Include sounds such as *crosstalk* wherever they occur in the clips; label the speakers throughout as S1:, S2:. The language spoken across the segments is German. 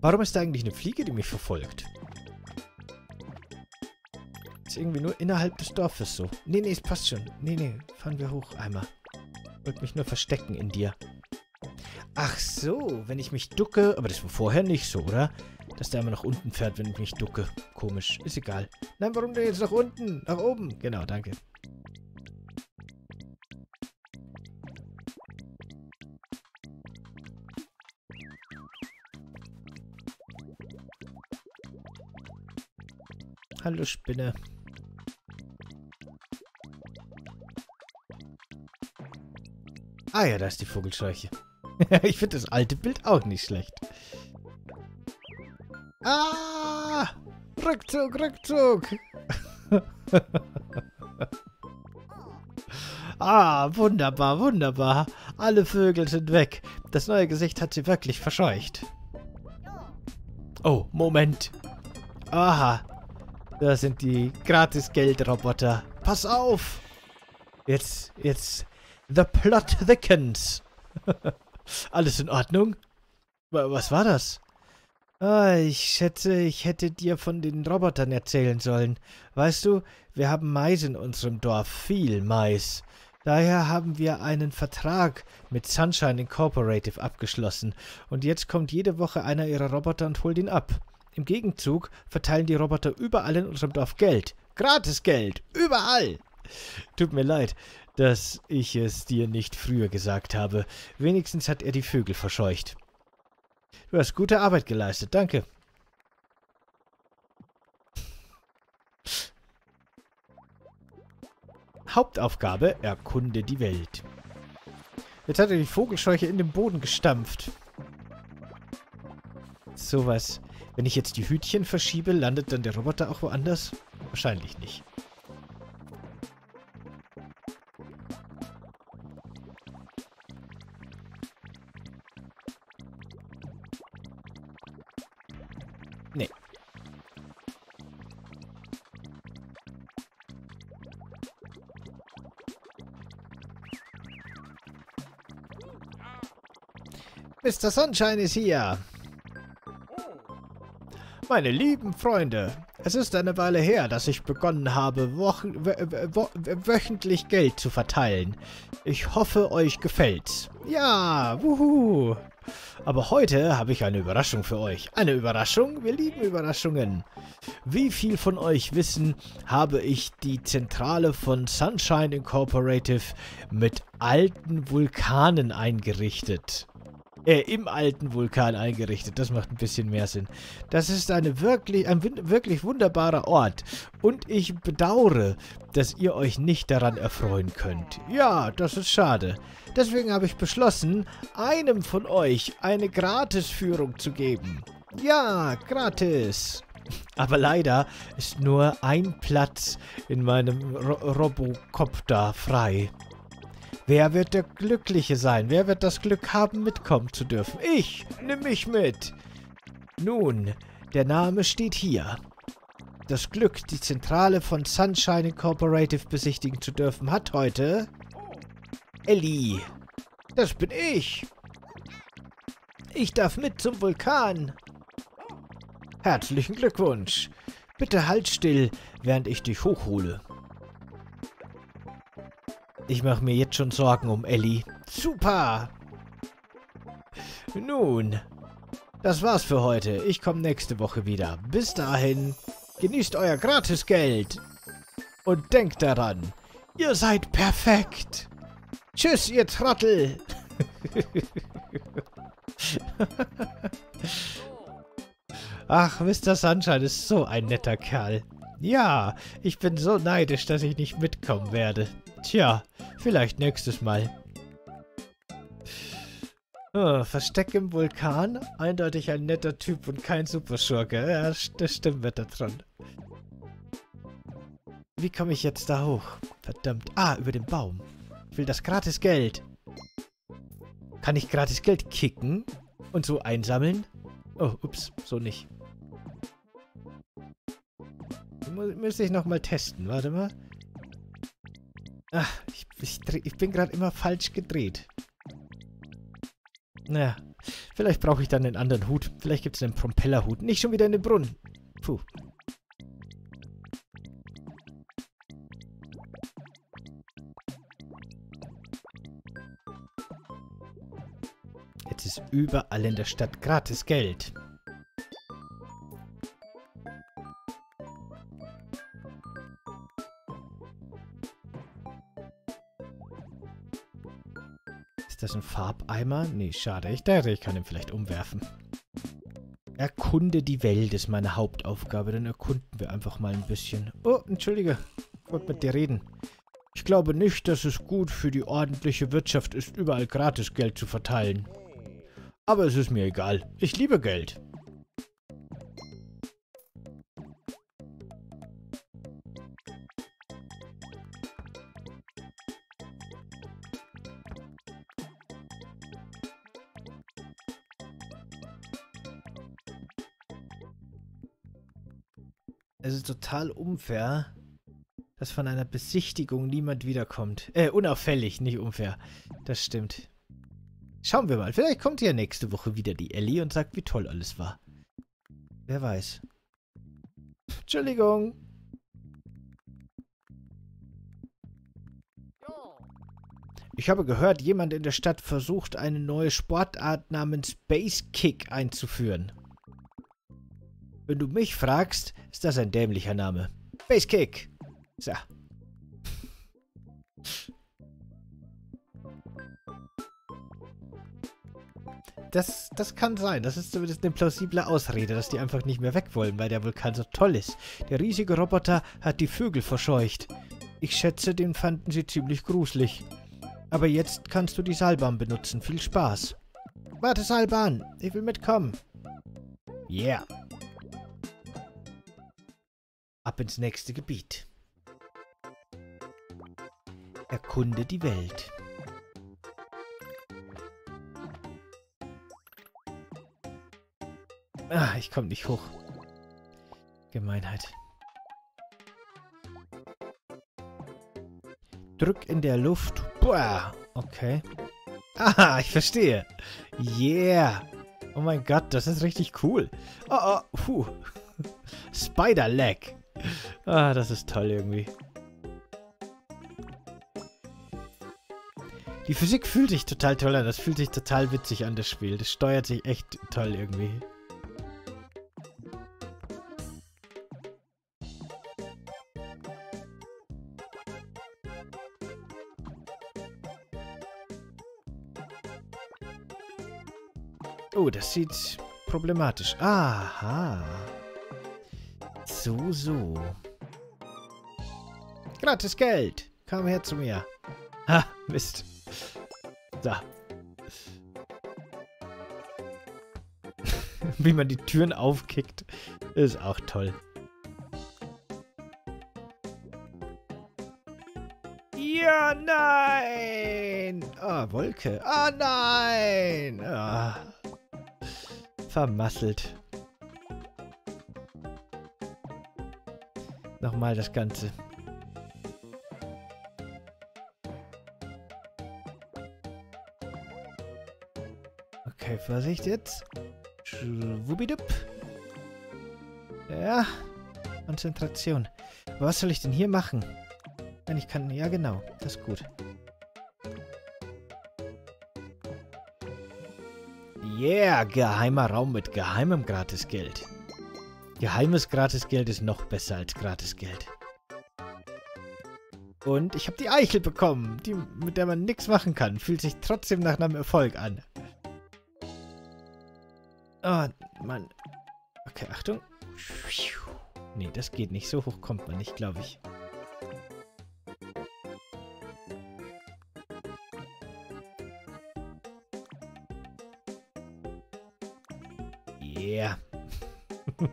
S1: Warum ist da eigentlich eine Fliege, die mich verfolgt? Ist irgendwie nur innerhalb des Dorfes so. Nee, nee, es passt schon. Nee, nee, fahren wir hoch einmal. Wollte mich nur verstecken in dir. Ach so, wenn ich mich ducke. Aber das war vorher nicht so, oder? Dass der immer nach unten fährt, wenn ich mich ducke. Komisch. Ist egal. Nein, warum denn jetzt nach unten? Nach oben. Genau, danke. Hallo Spinne. Ah ja, da ist die Vogelscheuche. *laughs* ich finde das alte Bild auch nicht schlecht. Ah! Rückzug, Rückzug! *laughs* ah, wunderbar, wunderbar. Alle Vögel sind weg. Das neue Gesicht hat sie wirklich verscheucht. Oh, Moment. Aha. Da sind die Gratis-Geld-Roboter. Pass auf! Jetzt, jetzt The plot thickens. *laughs* Alles in Ordnung? Was war das? Ah, ich schätze, ich hätte dir von den Robotern erzählen sollen. Weißt du, wir haben Mais in unserem Dorf, viel Mais. Daher haben wir einen Vertrag mit Sunshine Incorporated abgeschlossen. Und jetzt kommt jede Woche einer ihrer Roboter und holt ihn ab. Im Gegenzug verteilen die Roboter überall in unserem Dorf Geld. Gratis Geld. Überall. Tut mir leid dass ich es dir nicht früher gesagt habe. Wenigstens hat er die Vögel verscheucht. Du hast gute Arbeit geleistet, danke. Hauptaufgabe, erkunde die Welt. Jetzt hat er die Vogelscheuche in den Boden gestampft. Sowas. Wenn ich jetzt die Hütchen verschiebe, landet dann der Roboter auch woanders? Wahrscheinlich nicht. Nee. Mr. Sunshine ist hier. Meine lieben Freunde, es ist eine Weile her, dass ich begonnen habe, wochen, wöchentlich Geld zu verteilen. Ich hoffe, euch gefällt's. Ja, wuhu. Aber heute habe ich eine Überraschung für euch. Eine Überraschung? Wir lieben Überraschungen. Wie viel von euch wissen, habe ich die Zentrale von Sunshine Incorporated mit alten Vulkanen eingerichtet äh, im alten Vulkan eingerichtet. Das macht ein bisschen mehr Sinn. Das ist eine wirklich, ein wirklich wunderbarer Ort. Und ich bedauere, dass ihr euch nicht daran erfreuen könnt. Ja, das ist schade. Deswegen habe ich beschlossen, einem von euch eine Gratisführung zu geben. Ja, gratis. Aber leider ist nur ein Platz in meinem Ro Robocopter frei. Wer wird der Glückliche sein? Wer wird das Glück haben, mitkommen zu dürfen? Ich! Nimm mich mit! Nun, der Name steht hier. Das Glück, die Zentrale von Sunshine Incorporated besichtigen zu dürfen, hat heute... Ellie. Das bin ich. Ich darf mit zum Vulkan. Herzlichen Glückwunsch. Bitte halt still, während ich dich hochhole. Ich mache mir jetzt schon Sorgen um Ellie. Super! Nun, das war's für heute. Ich komme nächste Woche wieder. Bis dahin, genießt euer Gratisgeld. Und denkt daran, ihr seid perfekt. Tschüss, ihr Trottel. *laughs* Ach, Mr. Sunshine ist so ein netter Kerl. Ja, ich bin so neidisch, dass ich nicht mitkommen werde. Tja, vielleicht nächstes Mal. Oh, Versteck im Vulkan? Eindeutig ein netter Typ und kein Superschurke. Ja, das stimmt, Metatron. Wie komme ich jetzt da hoch? Verdammt. Ah, über den Baum. Ich will das gratis Geld. Kann ich gratis Geld kicken und so einsammeln? Oh, ups, so nicht. Müsste ich nochmal testen. Warte mal. Ach, ich, ich, ich bin gerade immer falsch gedreht. Naja, vielleicht brauche ich dann einen anderen Hut. Vielleicht gibt es einen Propellerhut. Nicht schon wieder in den Brunnen. Puh. Jetzt ist überall in der Stadt gratis Geld. Das ein Farbeimer? Nee, schade. Ich dachte, ich kann ihn vielleicht umwerfen. Erkunde die Welt ist meine Hauptaufgabe. Dann erkunden wir einfach mal ein bisschen. Oh, entschuldige. Ich wollte mit dir reden. Ich glaube nicht, dass es gut für die ordentliche Wirtschaft ist, überall gratis Geld zu verteilen. Aber es ist mir egal. Ich liebe Geld. Total unfair, dass von einer Besichtigung niemand wiederkommt. Äh, unauffällig, nicht unfair. Das stimmt. Schauen wir mal. Vielleicht kommt ja nächste Woche wieder die Ellie und sagt, wie toll alles war. Wer weiß. Entschuldigung. Ich habe gehört, jemand in der Stadt versucht, eine neue Sportart namens Base Kick einzuführen. Wenn du mich fragst, ist das ein dämlicher Name. Base Kick. So. Das, das kann sein. Das ist zumindest eine plausible Ausrede, dass die einfach nicht mehr weg wollen, weil der Vulkan so toll ist. Der riesige Roboter hat die Vögel verscheucht. Ich schätze, den fanden sie ziemlich gruselig. Aber jetzt kannst du die Seilbahn benutzen. Viel Spaß. Warte, Seilbahn. Ich will mitkommen. Yeah. Ins nächste Gebiet. Erkunde die Welt. Ah, ich komme nicht hoch. Gemeinheit. Drück in der Luft. Boah. Okay. Ah, ich verstehe. Yeah. Oh mein Gott, das ist richtig cool. Oh, oh, puh. Spider-Leg. Ah, das ist toll irgendwie. Die Physik fühlt sich total toll an. Das fühlt sich total witzig an, das Spiel. Das steuert sich echt toll irgendwie. Oh, das sieht problematisch. Aha. So, so. Gratis Geld. Komm her zu mir. Ha, Mist. So. *laughs* Wie man die Türen aufkickt, ist auch toll. Ja, nein! Ah, oh, Wolke. Ah, oh, nein! Ah. Vermasselt. Nochmal das Ganze. Jetzt. Schwubidup. Ja. Konzentration. Was soll ich denn hier machen? Wenn ich kann... Ja, genau. Das ist gut. Yeah, geheimer Raum mit geheimem Gratisgeld. Geheimes Gratisgeld ist noch besser als Gratisgeld. Und ich habe die Eichel bekommen, die, mit der man nichts machen kann. Fühlt sich trotzdem nach einem Erfolg an. Oh, Mann. Okay, Achtung. Nee, das geht nicht. So hoch kommt man nicht, glaube ich. Yeah. *laughs*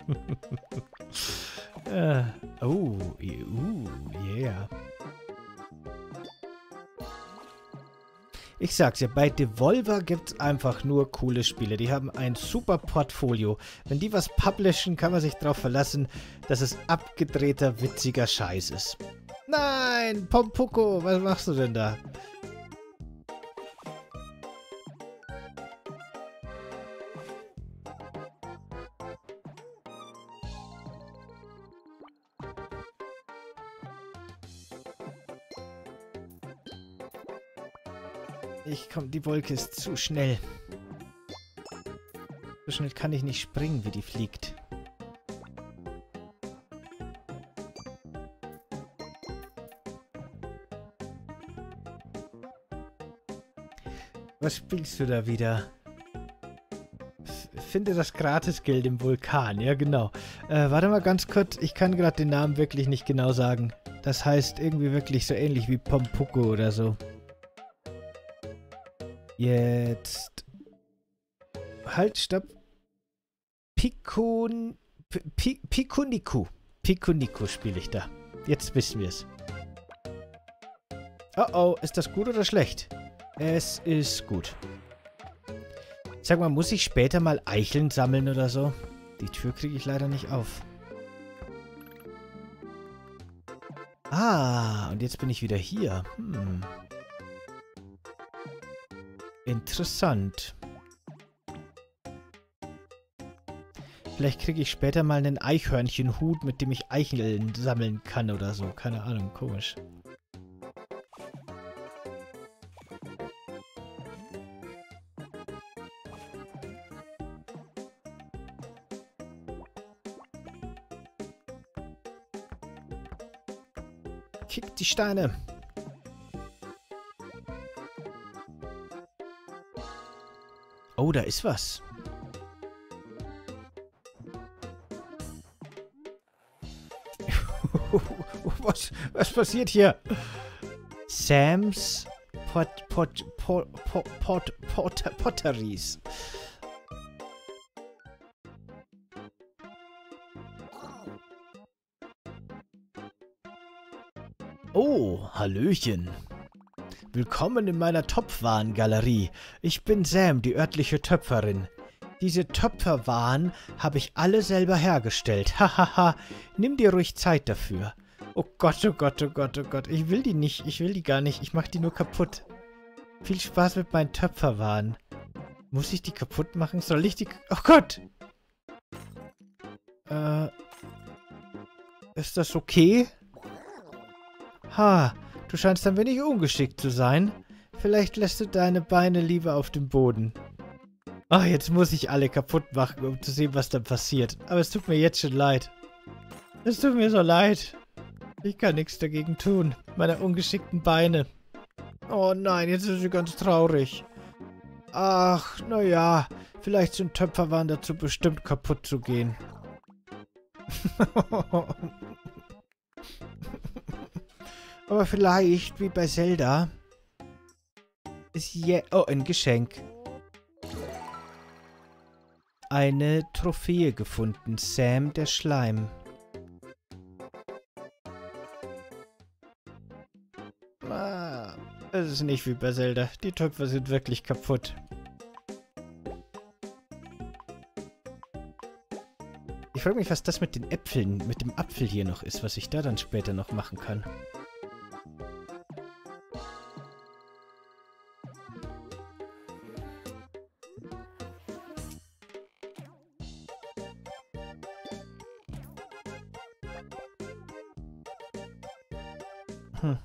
S1: uh, oh, ooh, yeah. Ich sag's ja, bei Devolver gibt's einfach nur coole Spiele. Die haben ein super Portfolio. Wenn die was publishen, kann man sich darauf verlassen, dass es abgedrehter, witziger Scheiß ist. Nein, Pompuko, was machst du denn da? Komm, die Wolke ist zu schnell. So schnell kann ich nicht springen, wie die fliegt. Was spielst du da wieder? finde das Gratisgeld im Vulkan. Ja, genau. Äh, warte mal ganz kurz. Ich kann gerade den Namen wirklich nicht genau sagen. Das heißt irgendwie wirklich so ähnlich wie Pompuko oder so. Jetzt. Halt, stopp. Pikun. Pikuniku. Pikuniku spiele ich da. Jetzt wissen wir es. Oh oh, ist das gut oder schlecht? Es ist gut. Sag mal, muss ich später mal Eicheln sammeln oder so? Die Tür kriege ich leider nicht auf. Ah, und jetzt bin ich wieder hier. Hm. Interessant. Vielleicht kriege ich später mal einen Eichhörnchenhut, mit dem ich Eicheln sammeln kann oder so. Keine Ahnung, komisch. Kick die Steine. Da ist was. *laughs* was, was passiert hier? Sam's Pot, Pot, Pot, Pot, Pot, Pot, Potteries. Oh, Hallöchen. Willkommen in meiner Topfwaren-Galerie. Ich bin Sam, die örtliche Töpferin. Diese Töpferwaren habe ich alle selber hergestellt. *laughs* Hahaha, nimm dir ruhig Zeit dafür. Oh Gott, oh Gott, oh Gott, oh Gott. Ich will die nicht, ich will die gar nicht. Ich mache die nur kaputt. Viel Spaß mit meinen Töpferwaren. Muss ich die kaputt machen? Soll ich die... Oh Gott! Äh... Ist das okay? Ha, du scheinst ein wenig ungeschickt zu sein. Vielleicht lässt du deine Beine lieber auf dem Boden. Ach, jetzt muss ich alle kaputt machen, um zu sehen, was dann passiert. Aber es tut mir jetzt schon leid. Es tut mir so leid. Ich kann nichts dagegen tun. Meine ungeschickten Beine. Oh nein, jetzt ist sie ganz traurig. Ach, naja, vielleicht sind Töpferwaren dazu bestimmt kaputt zu gehen. *laughs* Aber vielleicht, wie bei Zelda, ist je... Oh, ein Geschenk. Eine Trophäe gefunden. Sam der Schleim. Ah, es ist nicht wie bei Zelda. Die Töpfe sind wirklich kaputt. Ich frage mich, was das mit den Äpfeln, mit dem Apfel hier noch ist, was ich da dann später noch machen kann. Hm.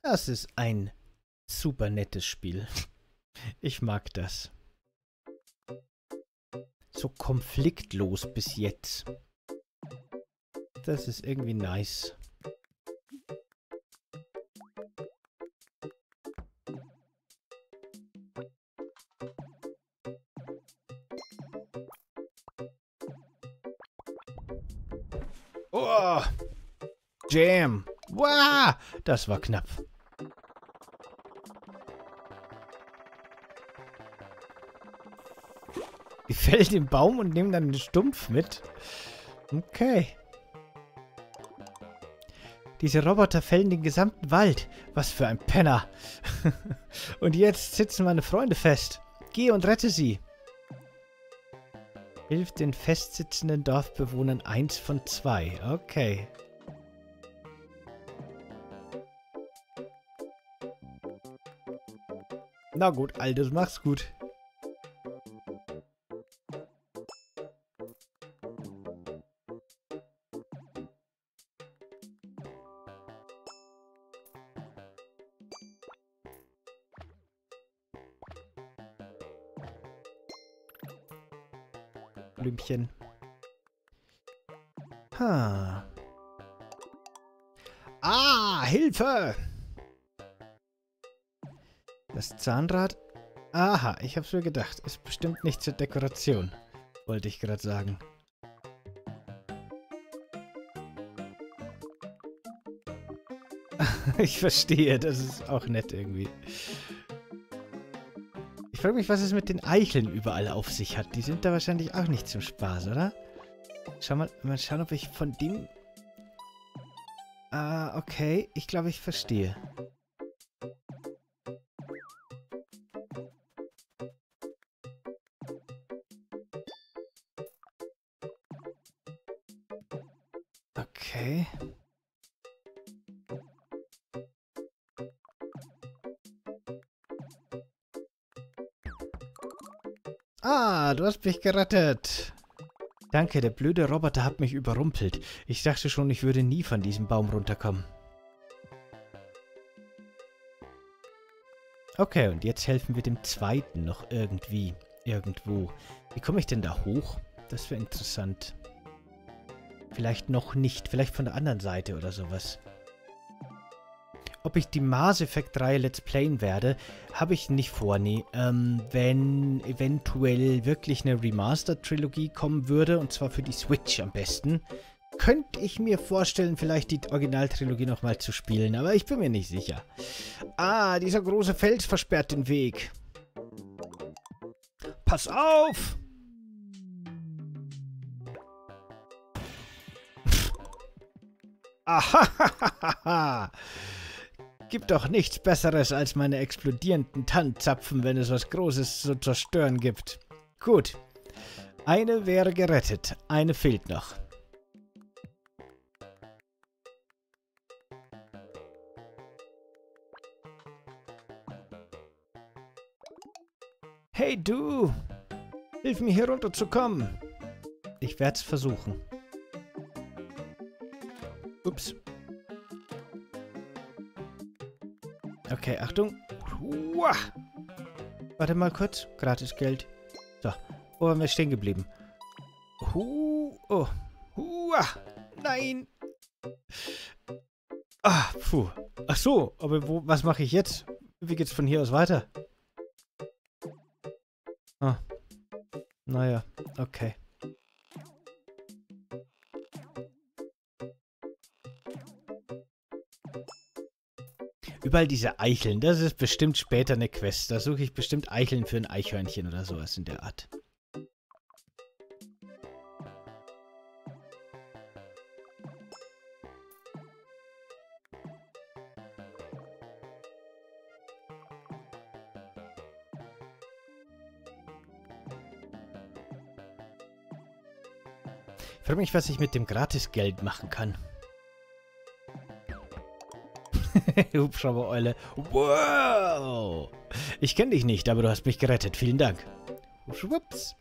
S1: Das ist ein super nettes Spiel. *laughs* Ich mag das. So konfliktlos bis jetzt. Das ist irgendwie nice. Jam. Wow, das war knapp. Die fällt den Baum und nehmen dann den Stumpf mit. Okay. Diese Roboter fällen den gesamten Wald. Was für ein Penner. *laughs* und jetzt sitzen meine Freunde fest. Geh und rette sie. Hilft den festsitzenden Dorfbewohnern eins von zwei. Okay. Na gut, Altes, mach's gut. Blümchen. Ha. Ah, Hilfe! Das Zahnrad? Aha, ich hab's mir gedacht. Ist bestimmt nicht zur Dekoration. Wollte ich gerade sagen. *laughs* ich verstehe, das ist auch nett irgendwie. Ich frage mich, was es mit den Eicheln überall auf sich hat. Die sind da wahrscheinlich auch nicht zum Spaß, oder? Schau mal, mal schauen, ob ich von dem... Ah, okay. Ich glaube, ich verstehe. Okay. Ah, du hast mich gerettet. Danke, der blöde Roboter hat mich überrumpelt. Ich dachte schon, ich würde nie von diesem Baum runterkommen. Okay, und jetzt helfen wir dem zweiten noch irgendwie. Irgendwo. Wie komme ich denn da hoch? Das wäre interessant. Vielleicht noch nicht. Vielleicht von der anderen Seite oder sowas. Ob ich die Mars Effect 3 Let's Playen werde, habe ich nicht vor, nee. Ähm, wenn eventuell wirklich eine Remastered-Trilogie kommen würde, und zwar für die Switch am besten, könnte ich mir vorstellen, vielleicht die Originaltrilogie nochmal zu spielen, aber ich bin mir nicht sicher. Ah, dieser große Fels versperrt den Weg. Pass auf! Ahahaha! *laughs* Gibt doch nichts Besseres als meine explodierenden Tannenzapfen, wenn es was Großes zu zerstören gibt. Gut. Eine wäre gerettet. Eine fehlt noch. Hey du! Hilf mir hier runterzukommen. Ich werde es versuchen. Ups. Okay, Achtung. Uah. Warte mal kurz. Gratis Geld. So. Wo waren wir stehen geblieben? Hu oh. Uah. Nein. Ah, puh. Ach so, aber wo, was mache ich jetzt? Wie geht's von hier aus weiter? Ah. Naja, okay. Überall diese Eicheln. Das ist bestimmt später eine Quest. Da suche ich bestimmt Eicheln für ein Eichhörnchen oder sowas in der Art. Ich frage mich, was ich mit dem Gratisgeld machen kann. *laughs* Hubschrauber-Eule. Wow! Ich kenne dich nicht, aber du hast mich gerettet. Vielen Dank. Schwupps.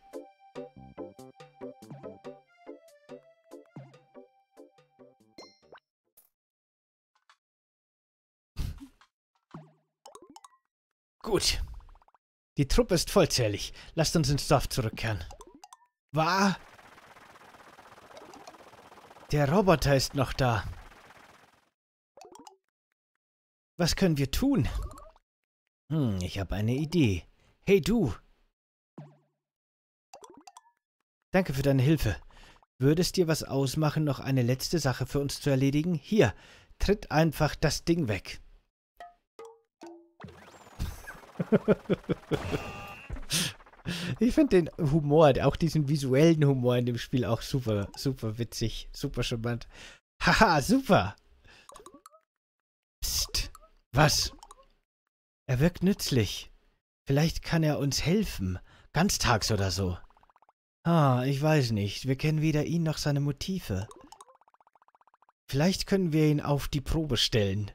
S1: Gut. Die Truppe ist vollzählig. Lasst uns ins Dorf zurückkehren. War? Der Roboter ist noch da. Was können wir tun? Hm, ich habe eine Idee. Hey du! Danke für deine Hilfe. Würde es dir was ausmachen, noch eine letzte Sache für uns zu erledigen? Hier, tritt einfach das Ding weg. ich finde den Humor, auch diesen visuellen Humor in dem Spiel auch super, super witzig, super charmant. Haha, super! Was? Er wirkt nützlich. Vielleicht kann er uns helfen. Ganztags oder so. Ah, ich weiß nicht. Wir kennen weder ihn noch seine Motive. Vielleicht können wir ihn auf die Probe stellen.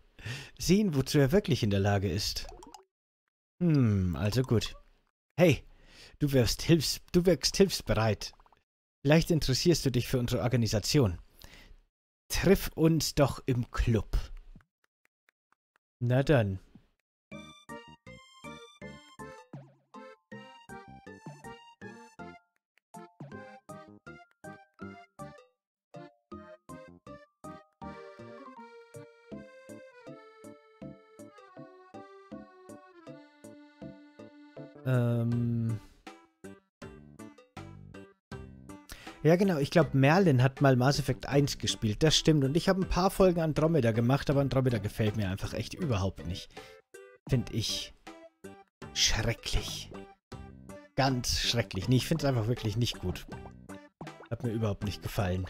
S1: Sehen, wozu er wirklich in der Lage ist. Hm, also gut. Hey, du wirst hilfs du wirkst hilfsbereit. Vielleicht interessierst du dich für unsere Organisation. Triff uns doch im Club. Na dann. Ja, genau. Ich glaube, Merlin hat mal Mass Effect 1 gespielt. Das stimmt. Und ich habe ein paar Folgen Andromeda gemacht, aber Andromeda gefällt mir einfach echt überhaupt nicht. Finde ich schrecklich. Ganz schrecklich. Nee, ich finde es einfach wirklich nicht gut. Hat mir überhaupt nicht gefallen.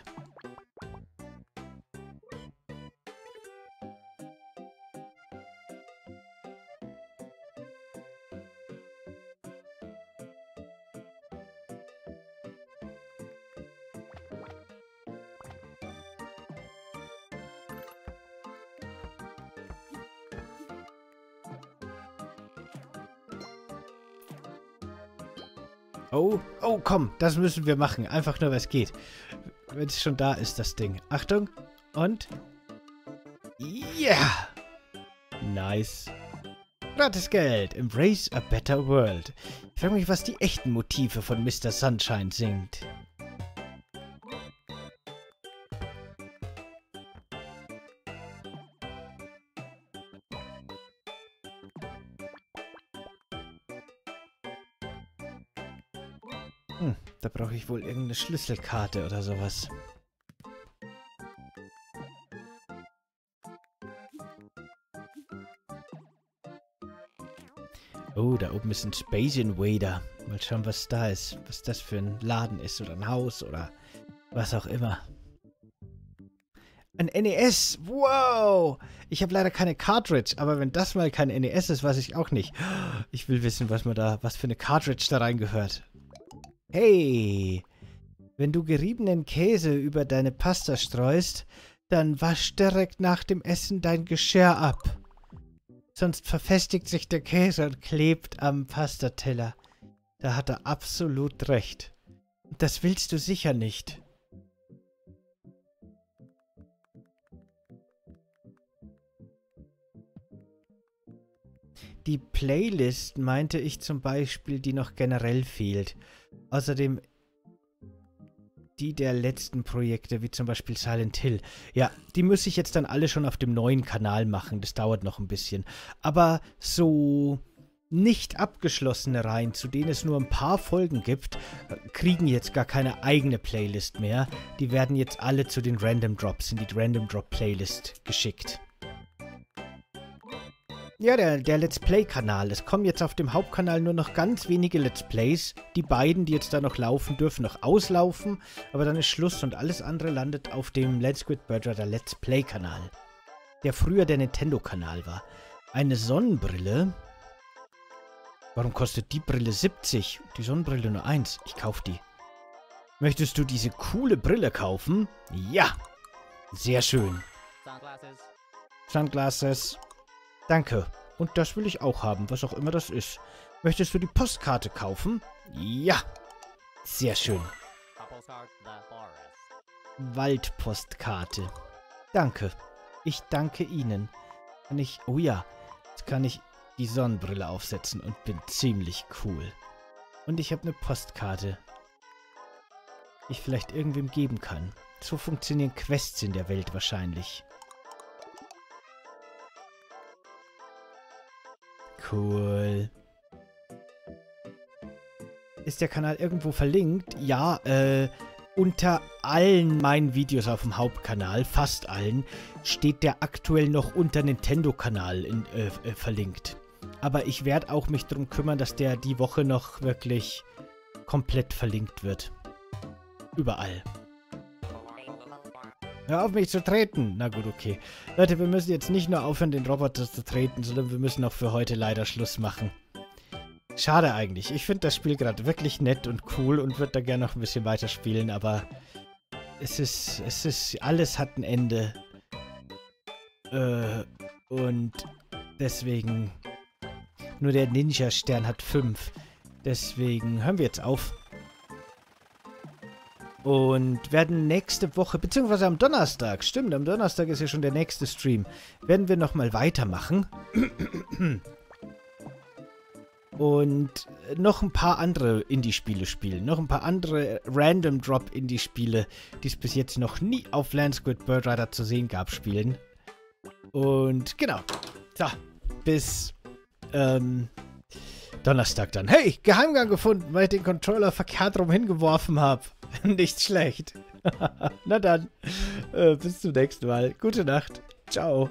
S1: Oh, oh, komm, das müssen wir machen. Einfach nur, was geht. Wenn es schon da ist, das Ding. Achtung. Und... Yeah! Nice. Gratis Geld. Embrace a better world. Ich frage mich, was die echten Motive von Mr. Sunshine singt. Hm, da brauche ich wohl irgendeine Schlüsselkarte oder sowas. Oh, da oben ist ein Space Invader. Mal schauen, was da ist. Was das für ein Laden ist oder ein Haus oder was auch immer. Ein NES! Wow! Ich habe leider keine Cartridge, aber wenn das mal kein NES ist, weiß ich auch nicht. Ich will wissen, was man da, was für eine Cartridge da reingehört. Hey, wenn du geriebenen Käse über deine Pasta streust, dann wasch direkt nach dem Essen dein Geschirr ab. Sonst verfestigt sich der Käse und klebt am Pastateller. Da hat er absolut recht. Das willst du sicher nicht. Die Playlist meinte ich zum Beispiel, die noch generell fehlt. Außerdem die der letzten Projekte, wie zum Beispiel Silent Hill. Ja, die muss ich jetzt dann alle schon auf dem neuen Kanal machen. Das dauert noch ein bisschen. Aber so nicht abgeschlossene Reihen, zu denen es nur ein paar Folgen gibt, kriegen jetzt gar keine eigene Playlist mehr. Die werden jetzt alle zu den Random Drops in die Random Drop Playlist geschickt. Ja, der, der Let's Play-Kanal. Es kommen jetzt auf dem Hauptkanal nur noch ganz wenige Let's Plays. Die beiden, die jetzt da noch laufen, dürfen noch auslaufen. Aber dann ist Schluss und alles andere landet auf dem Let's Quit Burger, der Let's Play-Kanal. Der früher der Nintendo-Kanal war. Eine Sonnenbrille. Warum kostet die Brille 70? Die Sonnenbrille nur 1. Ich kauf die. Möchtest du diese coole Brille kaufen? Ja. Sehr schön. Sunglasses. Sunglasses. Danke. Und das will ich auch haben, was auch immer das ist. Möchtest du die Postkarte kaufen? Ja. Sehr schön. Waldpostkarte. Danke. Ich danke Ihnen. Kann ich... Oh ja. Jetzt kann ich die Sonnenbrille aufsetzen und bin ziemlich cool. Und ich habe eine Postkarte. Die ich vielleicht irgendwem geben kann. So funktionieren Quests in der Welt wahrscheinlich. Cool. Ist der Kanal irgendwo verlinkt? Ja, äh, unter allen meinen Videos auf dem Hauptkanal, fast allen, steht der aktuell noch unter Nintendo-Kanal äh, äh, verlinkt. Aber ich werde auch mich darum kümmern, dass der die Woche noch wirklich komplett verlinkt wird. Überall. Hör auf mich zu treten. Na gut, okay. Leute, wir müssen jetzt nicht nur aufhören, den Roboter zu treten, sondern wir müssen auch für heute leider Schluss machen. Schade eigentlich. Ich finde das Spiel gerade wirklich nett und cool und würde da gerne noch ein bisschen weiterspielen, aber es ist, es ist, alles hat ein Ende. Äh, und deswegen, nur der Ninja-Stern hat fünf. Deswegen hören wir jetzt auf. Und werden nächste Woche, beziehungsweise am Donnerstag, stimmt, am Donnerstag ist ja schon der nächste Stream, werden wir nochmal weitermachen. Und noch ein paar andere Indie-Spiele spielen. Noch ein paar andere Random Drop Indie-Spiele, die es bis jetzt noch nie auf Landsquid Bird Rider zu sehen gab, spielen. Und genau. So, bis ähm, Donnerstag dann. Hey, Geheimgang gefunden, weil ich den Controller verkehrt rum hingeworfen habe. *laughs* Nicht schlecht. *laughs* Na dann, äh, bis zum nächsten Mal. Gute Nacht. Ciao.